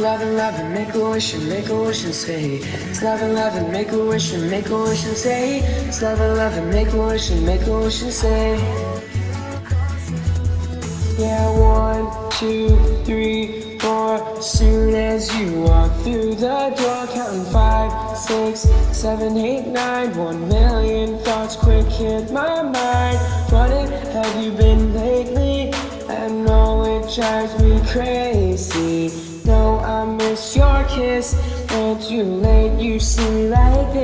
Love and love and make a wish and make a wish and say. It's love and love and make a wish and make a wish and say. It's love and love and make a wish and make a wish and say. Yeah, one, two, three, four. Soon as you walk through the door, counting five, six, seven, eight, nine. One million thoughts quick hit my mind. Running, have you been lately? Drives me crazy. No, I miss your kiss. When too late, you see like this.